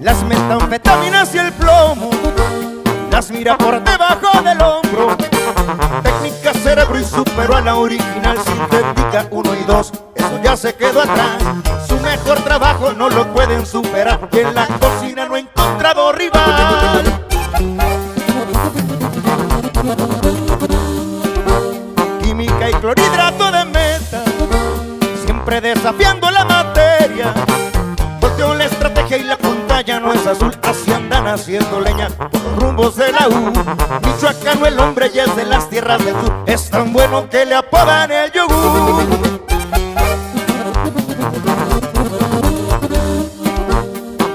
Las metanfetaminas y el plomo las mira por debajo del hombro. Técnica cerebro y superó a la original sintética 1 y 2. Eso ya se quedó atrás. Su mejor trabajo no lo pueden superar. Y en la cocina no he encontrado rival. Química y clorhidrato de meta. Siempre desafiando la materia. Volteó la estrategia y la punta ya no es azul, así andan haciendo leña rumbos de la U. Michoacano el hombre ya es de las tierras del sur, es tan bueno que le apodan el yogur.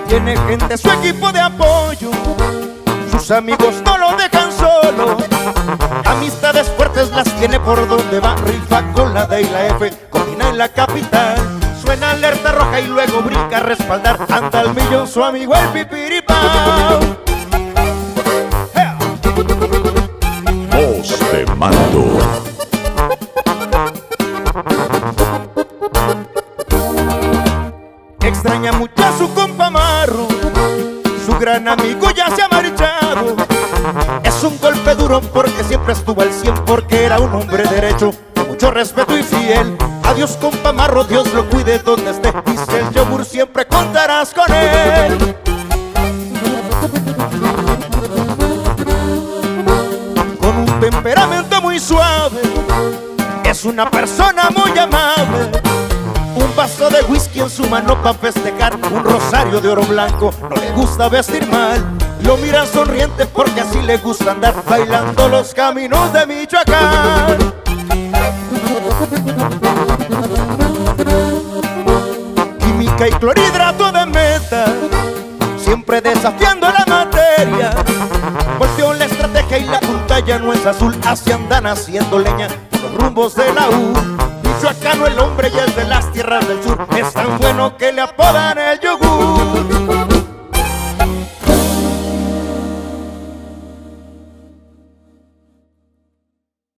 Tiene gente su equipo de apoyo, sus amigos no lo dejan solo. Amistades las tiene por donde va, rifa con la D y la F, combina en la capital. Suena alerta roja y luego brinca a respaldar. Anda al millón su amigo el pipiripao. Voz de mando. Extraña mucho a su compa Marro, su gran amigo ya se ha marchado. Porque siempre estuvo al 100 porque era un hombre derecho, de mucho respeto y fiel. Adiós compa Marro, Dios lo cuide donde esté. Dice el yogur, siempre contarás con él. Con un temperamento muy suave, es una persona muy amable. Un vaso de whisky en su mano para festejar Un rosario de oro blanco No le gusta vestir mal Lo mira sonriente porque le gusta andar Bailando los caminos de Michoacán. Química y clorhidrato de meta Siempre desafiando la materia. Volteó la estrategia y la punta ya no es azul Así andan haciendo leña Los rumbos de la U. Michoacano el hombre ya es de las tierras del sur Es tan bueno que le apodan el